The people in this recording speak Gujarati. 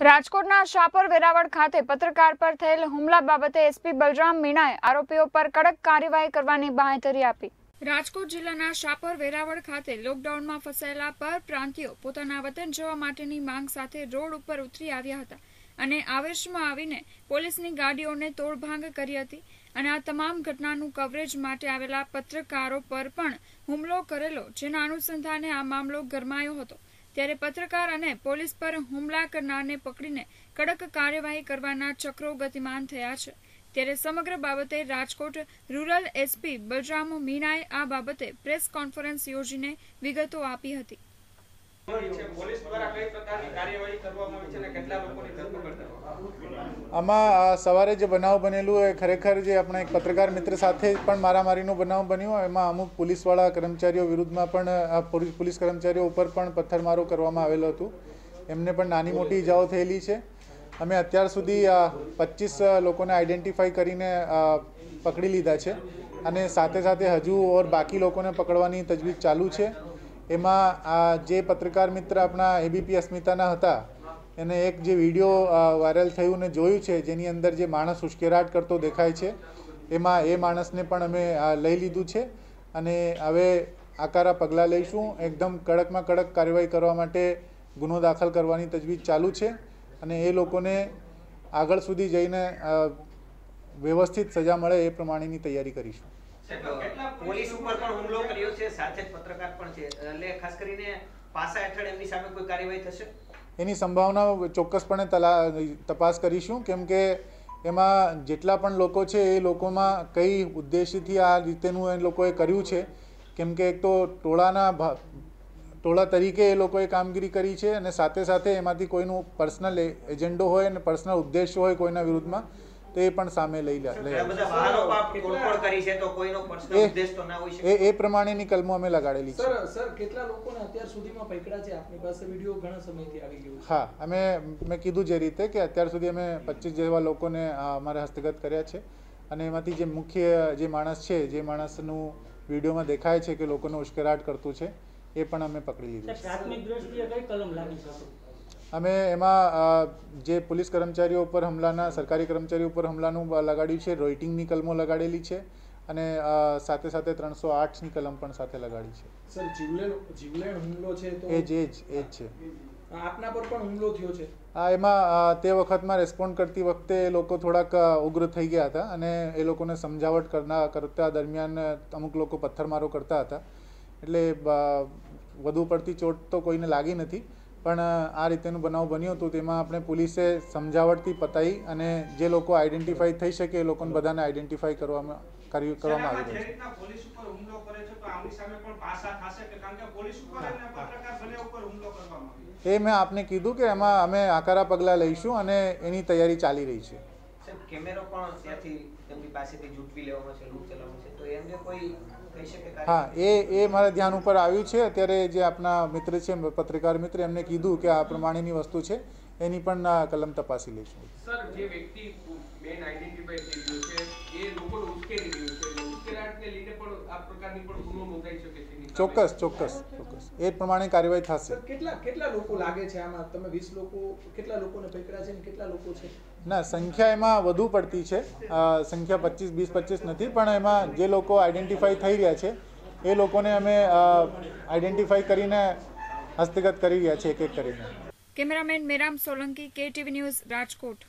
રાજકોટના શાપર વેરાવળ ખાતે પત્રકાર પર થયેલ હુમલા બાબતે એસપી બલરામ મીણાએ આરોપીઓ પર કડક કાર્યવાહી કરવાની બાંહેધરી આપી. રાજકોટ જિલ્લાના શાપર વેરાવળ ખાતે લોકડાઉનમાં ફસાયેલા પરપ્રાંતિયો પોતાના વતન જવા માટેની માંગ સાથે રોડ ઉપર ઉતરી આવ્યા હતા અને આવેશમાં આવીને પોલીસની ગાડીઓને તોડભાંગ કરી હતી અને આ તમામ ઘટનાનું કવરેજ માટે આવેલા પત્રકારો પર પણ હુમલો કરેલો, જેના અનુસંધાને આ મામલો ગરમાયો હતો. ત્યારે પત્રકાર અને પોલીસ પર હુમલા કરનારને પકડીને કડક કાર્યવાહી કરવાના ચક્રો ગતિમાન થયા છે. ત્યારે સમગ્ર બાબતે રાજકોટ રૂરલ એસપી બલરામ મીણાએ આ બાબતે પ્રેસ કોન્ફરન્સ યોજીને વિગતો આપી હતી. આમાં સવારે જે બનાવ બનેલું એ ખરેખર જે આપણે એક પત્રકાર મિત્ર સાથે પણ મારામારીનો બનાવ બન્યો એમાં અમુક પોલીસવાળા કર્મચારીઓ વિરુદ્ધમાં પણ પોલીસ કર્મચારીઓ ઉપર પણ પથ્થરમારો કરવામાં આવેલો હતો. એમને પણ નાની મોટી ઇજાઓ થયેલી છે. અમે અત્યાર સુધી પચીસ લોકોને આઈડેન્ટિફાઈ કરીને પકડી લીધા છે. અને સાથે સાથે હજુ ઓર બાકી લોકોને પકડવાની તજવીજ ચાલુ છે. એમાં આ જે પત્રકાર મિત્ર આપણા એબીપી અસ્મિતાના હતા, એને એક જે વીડિયો વાયરલ થયું ને જોયું છે, જેની અંદર જે માણસ ઉશ્કેરાટ કરતો દેખાય છે, એમાં એ માણસને પણ અમે લઈ લીધું છે અને હવે આકારા પગલાં લઈશું. એકદમ કડકમાં કડક કાર્યવાહી કરવા માટે ગુનો દાખલ કરવાની તજવીજ ચાલુ છે અને એ લોકોને આગળ સુધી જઈને વ્યવસ્થિત સજા મળે એ પ્રમાણેની તૈયારી કરીશું. પોલીસ ઉપર પણ હુમલો કર્યો છે સાથે જ પત્રકાર પણ છે. એટલે ખાસ કરીને પાસા હેઠળ એમની સામે કોઈ કાર્યવાહી થશે? એની સંભાવના ચોક્કસપણે તલા તપાસ કરીશું કેમ કે એમાં જેટલા પણ લોકો છે એ લોકોમાં કઈ ઉદ્દેશ્યથી આ રીતેનું એ લોકોએ કર્યું છે. કેમ કે એક તો ટોળાના ભા- ટોળા તરીકે એ લોકોએ કામગીરી કરી છે અને સાથે સાથે એમાંથી કોઈનું પર્સનલ એજન્ડો હોય અને પર્સનલ ઉદ્દેશ્ય હોય કોઈના વિરુદ્ધમાં તો એ પણ સામે લઈ લે- એ- ઉદ્દેશ તો ના હોઈ શકે. એ એ પ્રમાણેની કલમો અમે લગાડેલી છે. સર સર કેટલા લોકોને અત્યાર સુધીમાં પકડ્યા છે? આપની પાસે વીડિયો ઘણા સમયથી આવી ગયો છે. હા અમે મેં કીધું જે રીતે કે અત્યાર સુધી અમે પચીસ જેવા લોકોને અમારે હસ્તગત કર્યા છે. અને એમાંથી જે મુખ્ય જે માણસ છે જે માણસનું વિડીયોમાં દેખાય છે કે લોકોને ઉશ્કેરાટ કરતું છે એ પણ અમે પકડી લીધું છે. પ્રાથમિક દ્રષ્ટિએ કઈ કલમ લાગી શકે અમે એમાં જે પોલીસ કર્મચારીઓ ઉપર હમલાના સરકારી કર્મચારીઓ ઉપર હમલાનું લગાડ્યું છે રોઇટિંગની કલમો લગાડેલી છે અને સાથે સાથે ત્રણસો આઠની કલમ પણ સાથે લગાડી છે. સર જીવલેણ જીવલેણ હુમલો છે તો એ જ એ જ એ જ છે. આપના પર પણ હુમલો થયો છે? આ એમાં તે વખતમાં રેસ્પોન્ડ કરતી વખતે એ લોકો થોડાક ઉગ્ર થઈ ગયા હતા અને એ લોકોને સમજાવટ કરના કરતા દરમિયાન અમુક લોકો પથ્થરમારો કરતા હતા. એટલે વધુ પડતી ચોટ તો કોઈને લાગી નથી. પણ આ રીતેનું બનાવ બન્યો હતો તેમાં આપણે પોલીસે સમજાવટથી પતાવી અને જે લોકો આઈડેન્ટિફાઈ થઈ શકે એ લોકોને બધાને આઈડેન્ટિફાઈ કરવામાં કરી કરવામાં આવી રહ્યું છે. એ મેં આપને કીધું કે એમાં અમે આકારા પગલાં લઈશું અને એની તૈયારી ચાલી રહી છે. કેમેરો પણ ત્યાંથી એમની પાસેથી ઝૂંટવી લેવામાં છે લૂંટ ચલાવવામાં છે. તો એમને કોઈ કહી શકે હા એ એ મારા ધ્યાન ઉપર આવ્યું છે. અત્યારે જે આપના મિત્ર છે પત્રકાર મિત્ર એમને કીધું કે આ પ્રમાણેની વસ્તુ છે. એની પણ કલમ તપાસી લઈશું. સર જે વ્યક્તિ મેન આઈડેન્ટિફાઈ થઈ ગયો છે એ લોકોને ઉશ્કેરી રહ્યું છે? ઉશ્કેરાટને લીધે પણ આ પ્રકારની પણ ગુનો નોંધાઈ શકે છે ચોક્કસ ચોક્કસ ચોક્કસ. એ પ્રમાણે કાર્યવાહી થશે. કેટલા કેટલા લોકો લાગે છે આમાં? તમે વીસ લોકો કેટલા લોકોને પકડ્યા છે અને કેટલા લોકો છે? ના, સંખ્યા એમાં વધુ પડતી છે. સંખ્યા પચીસ, વીસ, પચીસ નથી, પણ એમાં જે લોકો આઈડેન્ટિફાઈ થઈ રહ્યા છે, એ લોકોને અમે આઈડેન્ટિફાઈ કરીને હસ્તગત કરી રહ્યા છે એક એક કરીને. Cameraman Meram Solanki, KTV news Rajkot.